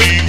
me.